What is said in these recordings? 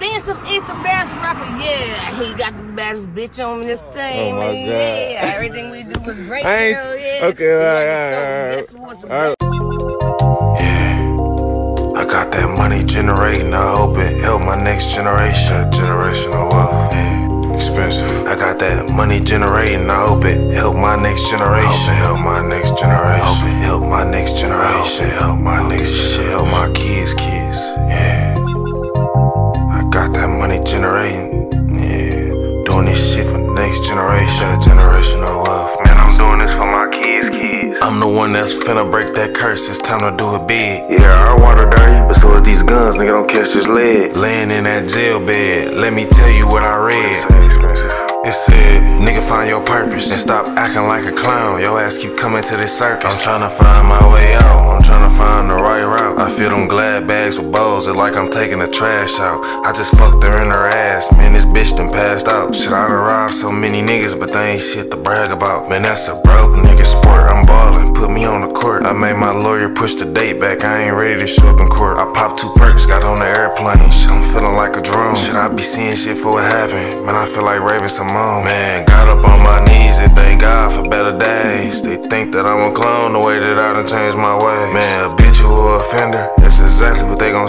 expensive is the best rapper. Yeah, he got the baddest bitch on this oh team. Oh my. God. Yeah, everything we do was great. I ain't- Hell yeah. okay, all right, Yeah, all right, This was all right. I got that money generating. I hope it help my next generation. Generational wealth. Yeah, expensive. I got that money generating. I hope it help my next generation. Hope it help my next Doing this shit for the next generation. Generational wealth. Man, I'm doing this for my kids, kids. I'm the one that's finna break that curse. It's time to do it big. Yeah, I water down you, but so is these guns, nigga. Don't catch this lead. Laying in that jail bed, let me tell you what I read. It said, nigga, find your purpose and stop acting like a clown. Your ass keep coming to this circus. I'm trying to find my way out. I'm trying to find the right route. I feel them glad bags with bows. It's like I'm taking the trash out. I just fucked her in her ass. Man, this bitch done passed out. Shit, I done robbed so many niggas, but they ain't shit to brag about. Man, that's a broke nigga sport. I'm ballin'. Put me on the court. I made my lawyer push the date back. I ain't ready to show up in court. I popped two perks, got on the airplane. Shit, I'm feeling like a drone. Shit, I be seeing shit for what happened. Man, I feel like Raven-Symoné. Man, got up on my knees and thank God for better days. They think that I'm a clone the way that I done changed my ways. Man, a offender,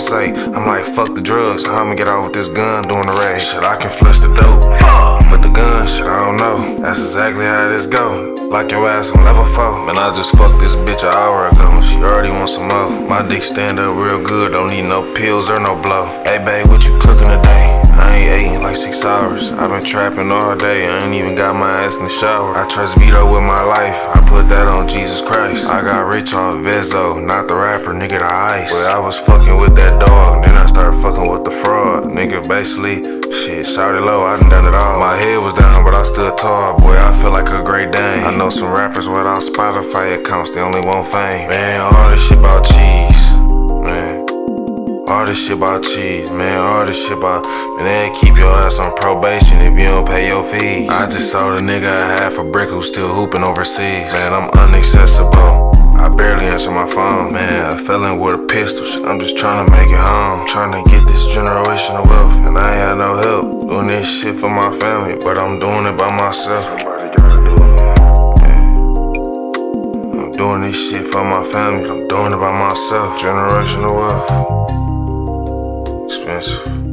say. I'm like, fuck the drugs, I'ma get out with this gun doing the race. Shit, I can flush the dope. But the gun, shit, I don't know. That's exactly how this go. Lock your ass on level four. Man, I just fucked this bitch an hour ago. She already wants some more. My dick stand up real good. Don't need no pills or no blow. Hey, babe, what you cooking today? I ain't ate in like six hours. I've been trapping all day. I ain't even got my ass in the shower. I trust Vito with my life. I put that on Jesus Christ. I got rich off Vezzo, not the rapper, nigga, the ice. But I was fucking with that dog. Then I started fucking with the fraud. Nigga, basically, shit, shouted low. I done done it all. My head was down, but I stood tall. Boy, I feel like a great dame. I know some rappers without Spotify accounts, they only want fame. Man, all this shit about cheese. Man. All this shit about cheese, man. All this shit about man. They keep your ass on probation if you don't pay your fees. I just saw the nigga a half a brick who's still hooping overseas. Man, I'm unaccessible. I barely answer my phone. Man, a felon with a pistol. Shit, I'm just trying to make it home. Trying to get this generational wealth, and I ain't had no help. Doing this shit for my family, but I'm doing it by myself. I'm doing this shit for my family, I'm doing it by myself. Generational wealth expensive.